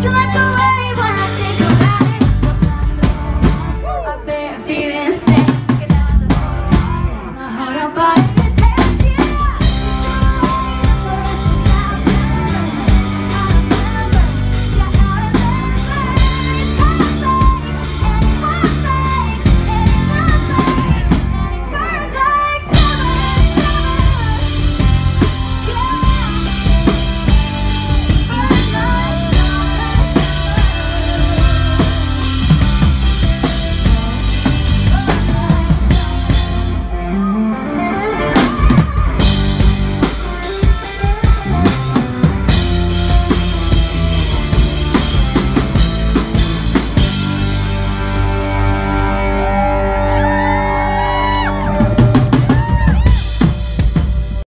To remember the way